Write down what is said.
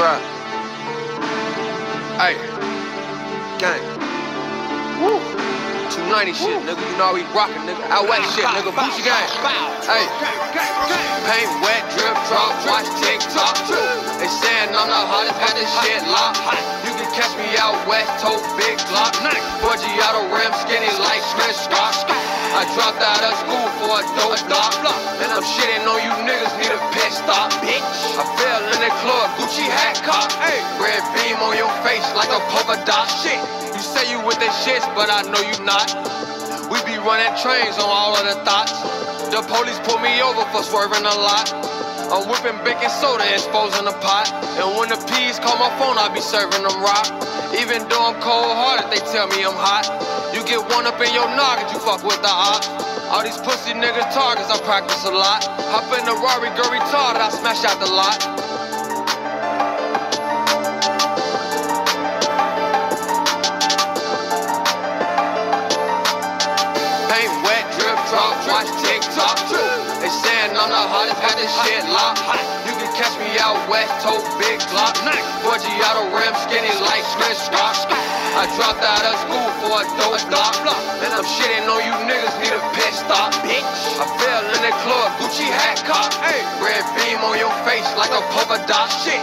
subscribe. Hey, gang. Woo. 290 shit, nigga. You know we rockin', nigga. Out west shit, nigga. Boosie gang. Hey, paint wet, drip drop, watch tick-tock. They saying I'm the hottest, got this shit locked. You can catch me out west, tote big Glock. 4G out of rim, skinny like Chris Scott. I dropped out of school for a dope block. And I'm shitting fell in the club, Gucci hat cop. Hey, red beam on your face like a polka dot. Shit, you say you with the shits, but I know you not. We be running trains on all of the thoughts. The police pull me over for swerving a lot. I'm whipping baking soda, exposing the pot. And when the P's call my phone, I be serving them rock. Even though I'm cold hearted, they tell me I'm hot. You get one up in your noggin, you fuck with the op. All these pussy niggas targets, I practice a lot. Hop in the Rari, girl retarded, I smash out the lot. Paint wet, drip drop, watch tick-tock. They saying I'm the hottest, got this shit locked. You can catch me out west, tote big Glock. 4G out of rim, skinny like Chris Scott. I dropped out of school for a dope block. And I'm shitting on you niggas, need a pit stop, bitch. I fell in the club, Gucci hat cop. Red beam on your face like a polka dot shit.